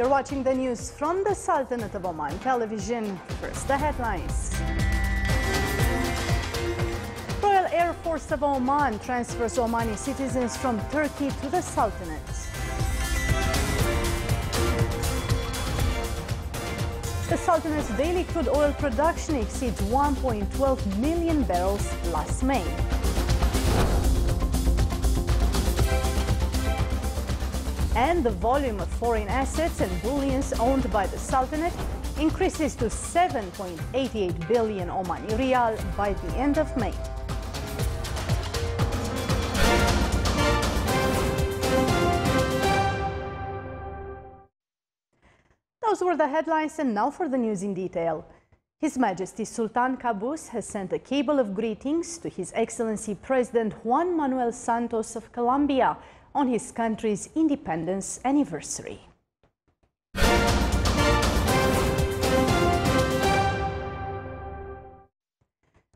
You're watching the news from the Sultanate of Oman television. First, the headlines. Royal Air Force of Oman transfers Omani citizens from Turkey to the Sultanate. The Sultanate's daily crude oil production exceeds 1.12 million barrels last May. And the volume of foreign assets and bullions owned by the Sultanate increases to 7.88 billion Omani Rial by the end of May. Those were the headlines and now for the news in detail. His Majesty Sultan Qaboos has sent a cable of greetings to His Excellency President Juan Manuel Santos of Colombia on his country's independence anniversary.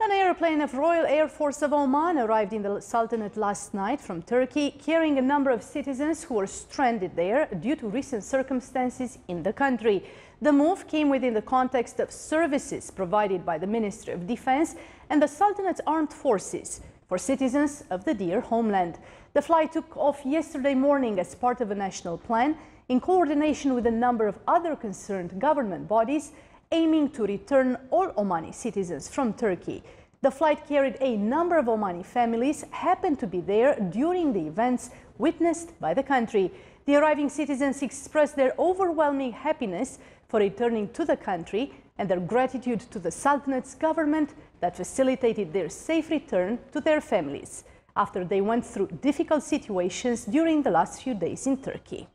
An airplane of Royal Air Force of Oman arrived in the Sultanate last night from Turkey, carrying a number of citizens who were stranded there due to recent circumstances in the country. The move came within the context of services provided by the Ministry of Defense and the Sultanate's armed forces for citizens of the dear homeland. The flight took off yesterday morning as part of a national plan in coordination with a number of other concerned government bodies aiming to return all Omani citizens from Turkey. The flight carried a number of Omani families happened to be there during the events witnessed by the country. The arriving citizens expressed their overwhelming happiness for returning to the country and their gratitude to the Sultanate's government that facilitated their safe return to their families after they went through difficult situations during the last few days in Turkey.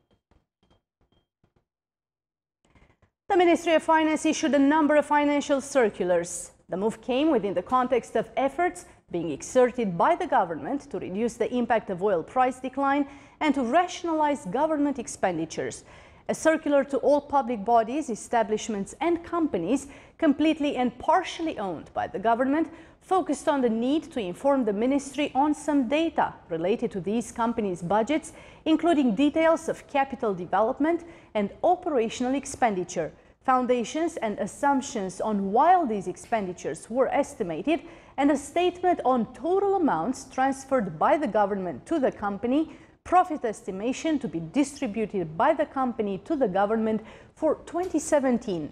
The Ministry of Finance issued a number of financial circulars. The move came within the context of efforts being exerted by the government to reduce the impact of oil price decline and to rationalize government expenditures. A circular to all public bodies, establishments and companies completely and partially owned by the government focused on the need to inform the ministry on some data related to these companies' budgets, including details of capital development and operational expenditure, foundations and assumptions on why these expenditures were estimated, and a statement on total amounts transferred by the government to the company profit estimation to be distributed by the company to the government for 2017.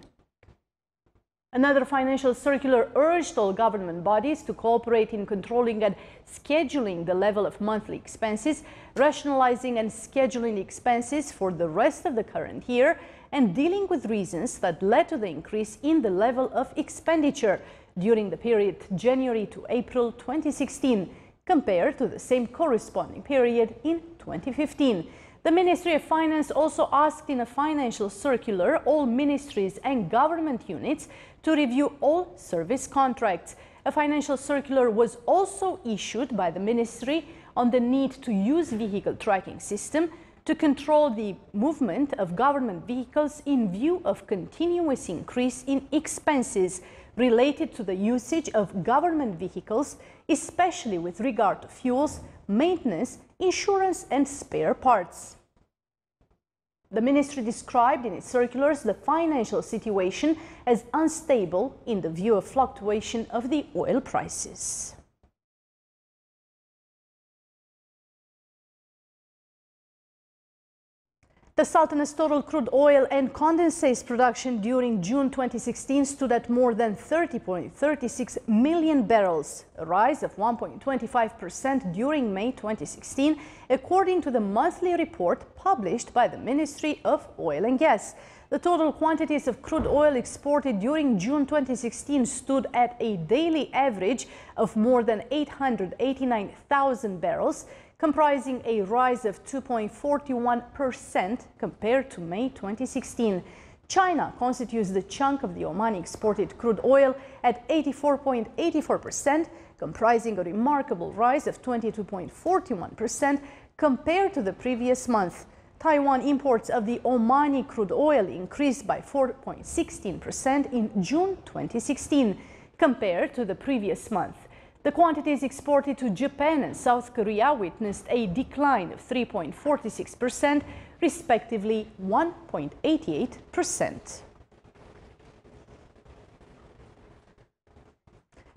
Another financial circular urged all government bodies to cooperate in controlling and scheduling the level of monthly expenses, rationalizing and scheduling expenses for the rest of the current year, and dealing with reasons that led to the increase in the level of expenditure during the period January to April 2016 compared to the same corresponding period in 2015. The Ministry of Finance also asked in a financial circular all ministries and government units to review all service contracts. A financial circular was also issued by the ministry on the need to use vehicle tracking system to control the movement of government vehicles in view of continuous increase in expenses related to the usage of government vehicles, especially with regard to fuels, maintenance insurance and spare parts. The ministry described in its circulars the financial situation as unstable in the view of fluctuation of the oil prices. The Sultanate's total crude oil and condensates production during June 2016 stood at more than 30.36 million barrels, a rise of 1.25% during May 2016, according to the monthly report published by the Ministry of Oil and Gas. The total quantities of crude oil exported during June 2016 stood at a daily average of more than 889,000 barrels, comprising a rise of 2.41% compared to May 2016. China constitutes the chunk of the Omani exported crude oil at 84.84%, comprising a remarkable rise of 22.41% compared to the previous month. Taiwan imports of the Omani crude oil increased by 4.16% in June 2016 compared to the previous month. The quantities exported to Japan and South Korea witnessed a decline of 3.46%, respectively 1.88%.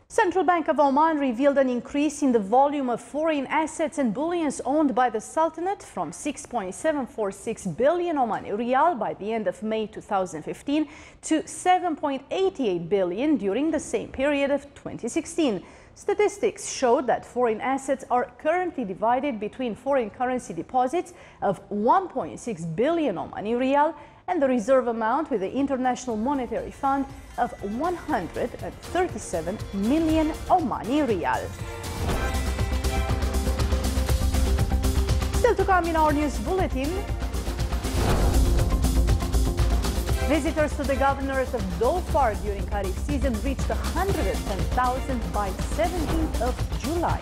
Central Bank of Oman revealed an increase in the volume of foreign assets and bullions owned by the Sultanate from 6.746 billion Omani Rial by the end of May 2015 to 7.88 billion during the same period of 2016. Statistics show that foreign assets are currently divided between foreign currency deposits of 1.6 billion Omani Rial and the reserve amount with the International Monetary Fund of 137 million Omani Rial. Still to come in our news bulletin, Visitors to the governorate of Dhofar during Kharif season reached 110,000 by 17th of July.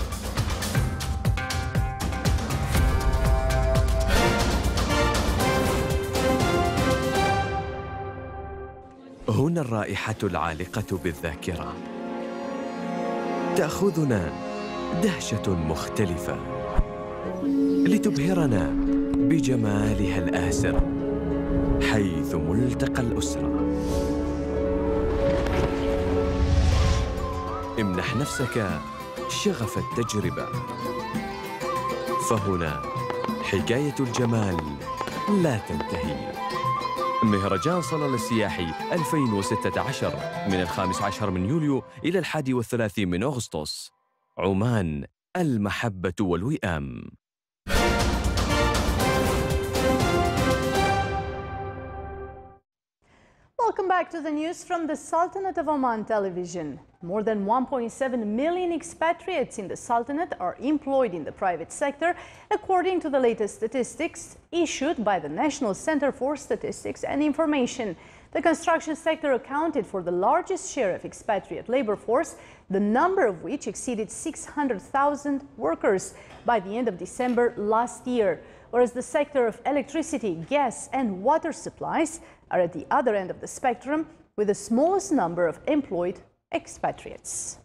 هنا الرائحة العالقة بالذاكرة تأخذنا دهشة مختلفة لتبهرنا بجمالها الآسر حيث ملتقى الأسرة. امنح نفسك شغف التجربة. فهنا حكاية الجمال لا تنتهي. مهرجان صلال السياحي 2016 من الخامس عشر من يوليو إلى الحادي والثلاثين من أغسطس. عمان المحبة والوئام. Back to the news from the Sultanate of Oman television. More than 1.7 million expatriates in the Sultanate are employed in the private sector, according to the latest statistics issued by the National Center for Statistics and Information. The construction sector accounted for the largest share of expatriate labor force, the number of which exceeded 600,000 workers by the end of December last year, whereas the sector of electricity, gas and water supplies are at the other end of the spectrum with the smallest number of employed expatriates.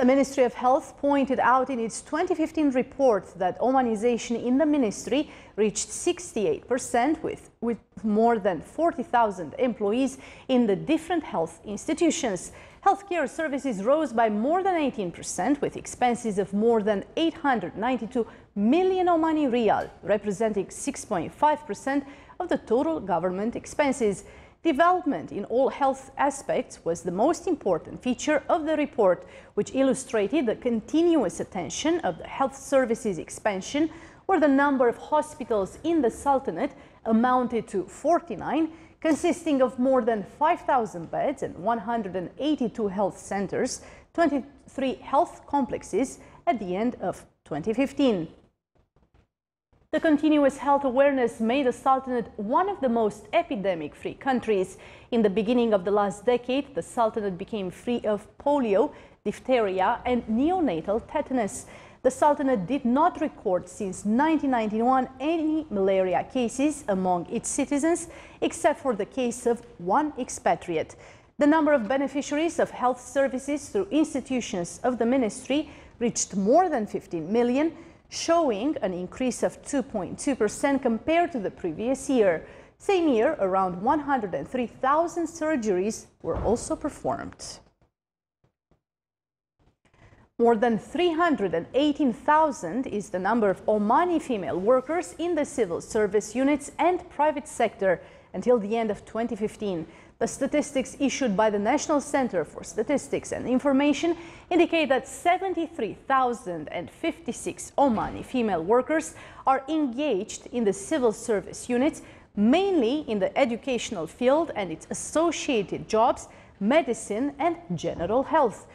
The Ministry of Health pointed out in its 2015 report that Omanization in the ministry reached 68% with, with more than 40,000 employees in the different health institutions. Healthcare services rose by more than 18% with expenses of more than 892 million Omani Rial, representing 6.5% of the total government expenses. Development in all health aspects was the most important feature of the report, which illustrated the continuous attention of the health services expansion, where the number of hospitals in the Sultanate amounted to 49, consisting of more than 5,000 beds and 182 health centers, 23 health complexes at the end of 2015. The continuous health awareness made the Sultanate one of the most epidemic-free countries. In the beginning of the last decade, the Sultanate became free of polio, diphtheria and neonatal tetanus. The Sultanate did not record since 1991 any malaria cases among its citizens, except for the case of one expatriate. The number of beneficiaries of health services through institutions of the ministry reached more than 15 million, showing an increase of 2.2% compared to the previous year. Same year, around 103,000 surgeries were also performed. More than 318,000 is the number of Omani female workers in the civil service units and private sector until the end of 2015. The statistics issued by the National Center for Statistics and Information indicate that 73,056 Omani female workers are engaged in the civil service units, mainly in the educational field and its associated jobs, medicine and general health.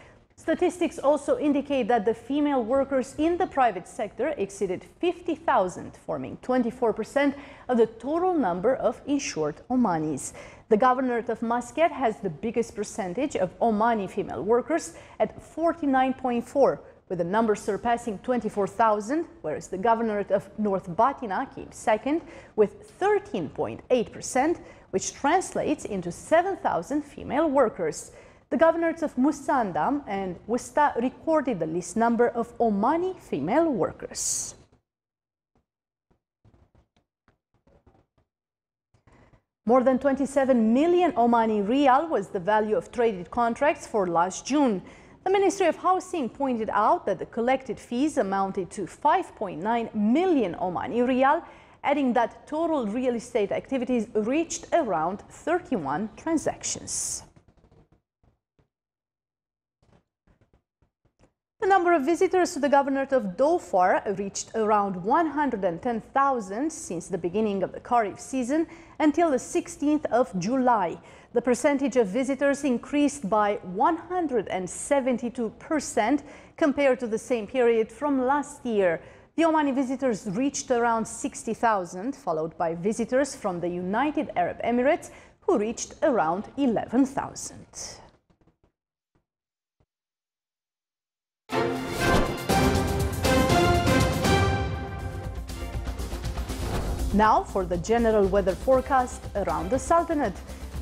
Statistics also indicate that the female workers in the private sector exceeded 50,000, forming 24% of the total number of insured Omanis. The governorate of Muscat has the biggest percentage of Omani female workers at 49.4, with the number surpassing 24,000, whereas the governorate of North Batina came second with 13.8%, which translates into 7,000 female workers. The governors of Musandam and Wusta recorded the least number of Omani female workers. More than 27 million Omani Rial was the value of traded contracts for last June. The Ministry of Housing pointed out that the collected fees amounted to 5.9 million Omani Rial, adding that total real estate activities reached around 31 transactions. The number of visitors to the governorate of Dhofar reached around 110,000 since the beginning of the Kharif season until the 16th of July. The percentage of visitors increased by 172% compared to the same period from last year. The Omani visitors reached around 60,000, followed by visitors from the United Arab Emirates, who reached around 11,000. Now for the general weather forecast around the Sultanate.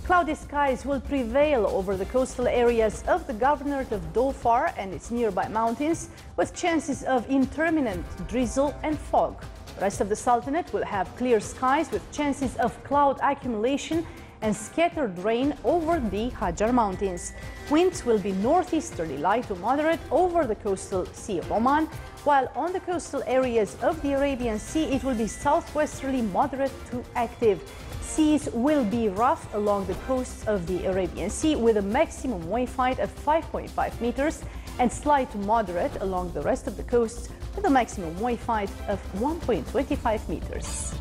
Cloudy skies will prevail over the coastal areas of the governorate of Dhofar and its nearby mountains, with chances of intermittent drizzle and fog. The rest of the Sultanate will have clear skies with chances of cloud accumulation and scattered rain over the Hajar Mountains. Winds will be northeasterly light to moderate over the coastal Sea of Oman, while on the coastal areas of the Arabian Sea it will be southwesterly moderate to active. Seas will be rough along the coasts of the Arabian Sea with a maximum wave height of 5.5 meters and slight to moderate along the rest of the coasts with a maximum wave height of 1.25 meters.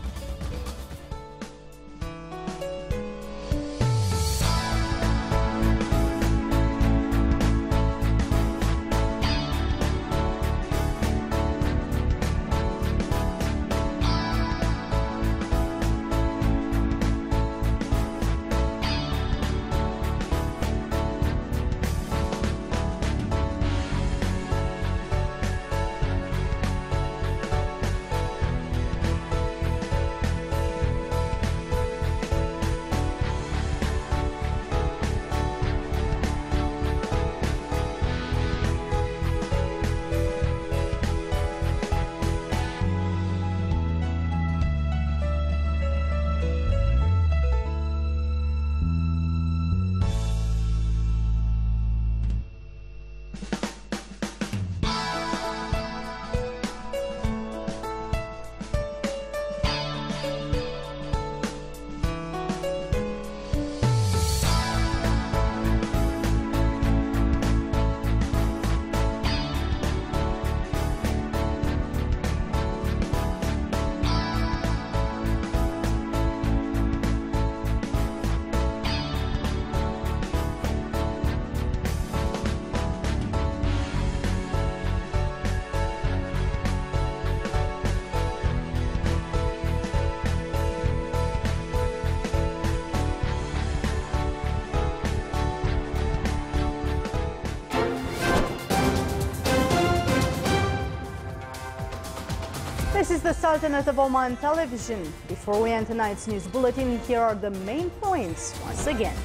The Sultanate of Oman television. Before we end tonight's news bulletin, here are the main points once again.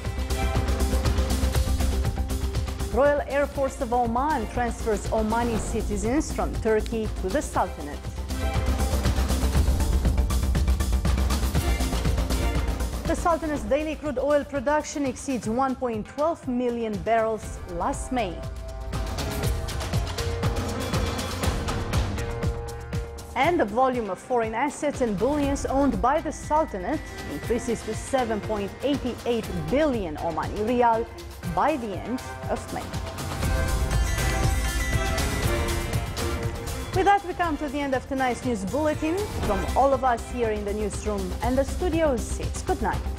Royal Air Force of Oman transfers Omani citizens from Turkey to the Sultanate. The Sultanate's daily crude oil production exceeds 1.12 million barrels last May. And the volume of foreign assets and bullions owned by the Sultanate increases to 7.88 billion Omani Rial by the end of May. With that, we come to the end of tonight's news bulletin. From all of us here in the newsroom and the studios, it's good night.